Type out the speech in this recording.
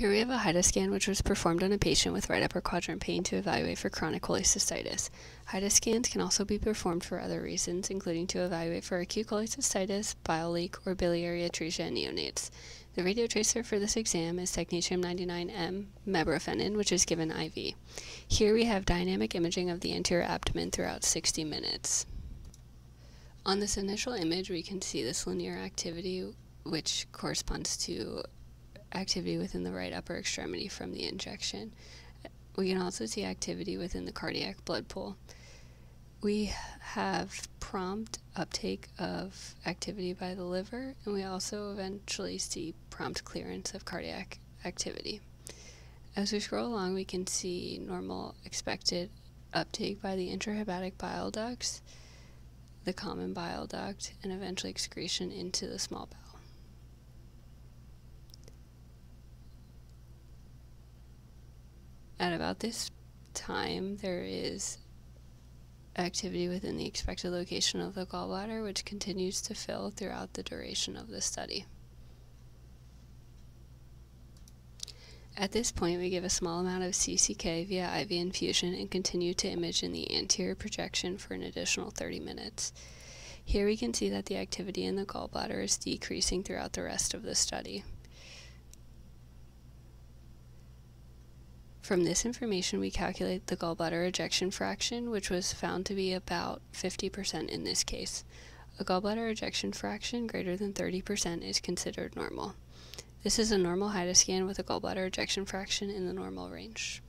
Here we have a HIDA scan which was performed on a patient with right upper quadrant pain to evaluate for chronic cholecystitis. HIDA scans can also be performed for other reasons, including to evaluate for acute cholecystitis, bile leak, or biliary atresia in neonates. The radiotracer for this exam is technetium-99m mebrofenin, which is given IV. Here we have dynamic imaging of the anterior abdomen throughout 60 minutes. On this initial image, we can see this linear activity, which corresponds to activity within the right upper extremity from the injection. We can also see activity within the cardiac blood pool. We have prompt uptake of activity by the liver, and we also eventually see prompt clearance of cardiac activity. As we scroll along, we can see normal expected uptake by the intrahepatic bile ducts, the common bile duct, and eventually excretion into the small bowel. At about this time, there is activity within the expected location of the gallbladder, which continues to fill throughout the duration of the study. At this point, we give a small amount of CCK via IV infusion and continue to image in the anterior projection for an additional 30 minutes. Here we can see that the activity in the gallbladder is decreasing throughout the rest of the study. From this information, we calculate the gallbladder ejection fraction, which was found to be about 50% in this case. A gallbladder ejection fraction greater than 30% is considered normal. This is a normal HIDA scan with a gallbladder ejection fraction in the normal range.